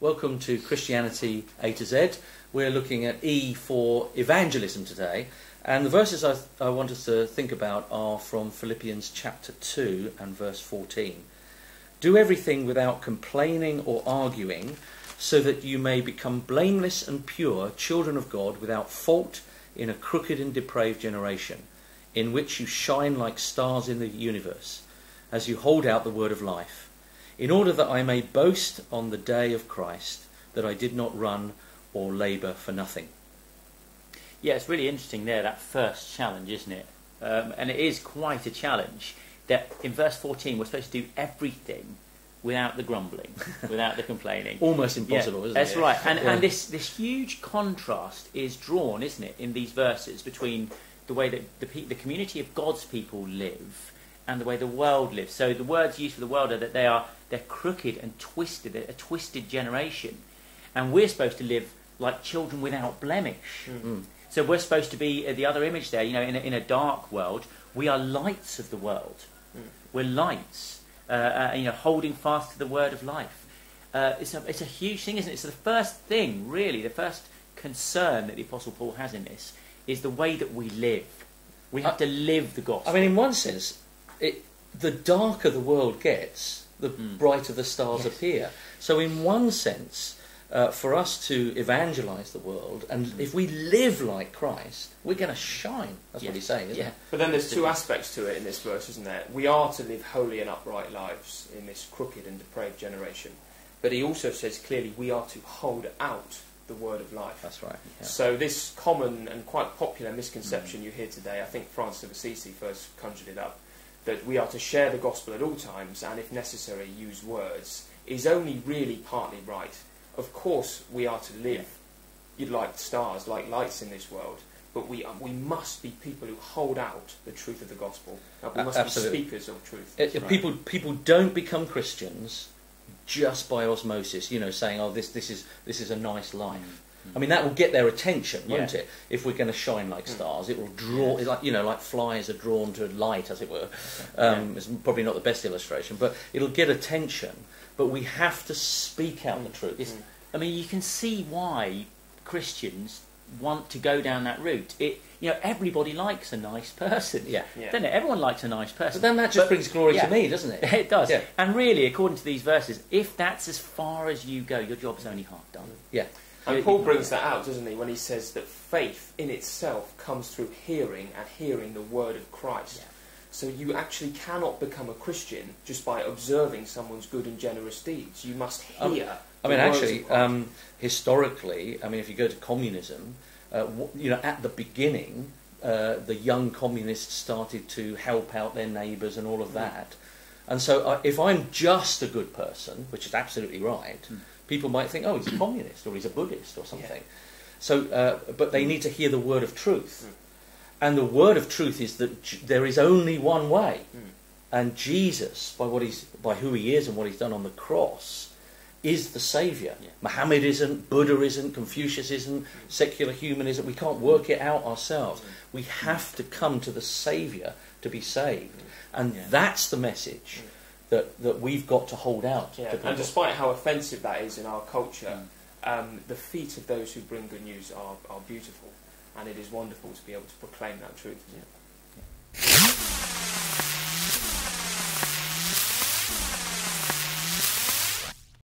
Welcome to Christianity A to Z. We're looking at E for evangelism today. And the verses I, I want us to think about are from Philippians chapter 2 and verse 14. Do everything without complaining or arguing, so that you may become blameless and pure, children of God, without fault in a crooked and depraved generation, in which you shine like stars in the universe, as you hold out the word of life in order that I may boast on the day of Christ that I did not run or labour for nothing. Yeah, it's really interesting there, that first challenge, isn't it? Um, and it is quite a challenge that in verse 14 we're supposed to do everything without the grumbling, without the complaining. Almost impossible, yeah, isn't that's it? That's right. And, yeah. and this, this huge contrast is drawn, isn't it, in these verses between the way that the, the community of God's people live and the way the world lives. So the words used for the world are that they are they're crooked and twisted, a twisted generation. And we're supposed to live like children without blemish. Mm-hmm. So we're supposed to be uh, the other image there, you know, in a, in a dark world. We are lights of the world. Mm. We're lights, uh, uh, you know, holding fast to the word of life. Uh, it's, a, it's a huge thing, isn't it? It's the first thing, really, the first concern that the Apostle Paul has in this is the way that we live. We have to live the gospel. I mean, in one sense, it, the darker the world gets, the mm. brighter the stars yes. appear. So, in one sense, uh, for us to evangelize the world, and mm. if we live like Christ, we're going to shine. That's what he's saying, isn't yeah. it? But then there's two aspects to it in this verse, isn't there? We are to live holy and upright lives in this crooked and depraved generation. But he also says clearly we are to hold out the word of life. That's right. Yeah. So this common and quite popular misconception mm. you hear today, I think Francis of Assisi first conjured it up, that we are to share the gospel at all times and, if necessary, use words, is only really partly right. Of course, we are to live like stars, like lights in this world, but we, uh, we must be people who hold out the truth of the gospel. we must Absolutely. be speakers of truth. It, right. People, people don't become Christians just by osmosis, you know, saying, "Oh, this, this is this is a nice life." Mm. I mean, that will get their attention, won't yeah. it? If we're going to shine like hmm. stars, it will draw, yeah. like you know, like flies are drawn to light, as it were. Um, yeah. It's probably not the best illustration, but it'll get attention. But we have to speak out mm. the truth. It's, I mean, you can see why Christians want to go down that route. It, you know, everybody likes a nice person. Yeah, yeah. Doesn't it? Everyone likes a nice person. But then that just but, brings glory yeah. to me, doesn't it? it does. Yeah. And really, according to these verses, if that's as far as you go, your job's only half done. Yeah. And Paul brings that out, doesn't he, when he says that faith in itself comes through hearing and hearing the word of Christ. Yeah. So you actually cannot become a Christian just by observing someone's good and generous deeds. You must hear. Um, I mean, actually, um, historically, I mean, if you go to communism, uh, you know, at the beginning, uh, the young communists started to help out their neighbours and all of mm. And so, uh, if I'm just a good person, which is absolutely right, mm people might think, oh, he's a communist or he's a Buddhist or something. Yeah. So, uh, but they need to hear the word of truth. Mm. And the word of truth is that j- there is only one way. Mm. And Jesus, by, what he's, by who he is and what he's done on the cross, is the saviour. Yeah. Muhammad isn't, Buddha isn't, Confucius isn't, secular humanism. We can't work it out ourselves. We have to come to the saviour to be saved. And yeah. that's the message that, that we've got to hold out. Yeah. and despite how offensive that is in our culture, mm. um, the feet of those who bring good news are, are beautiful, and it is wonderful to be able to proclaim that truth. Yeah.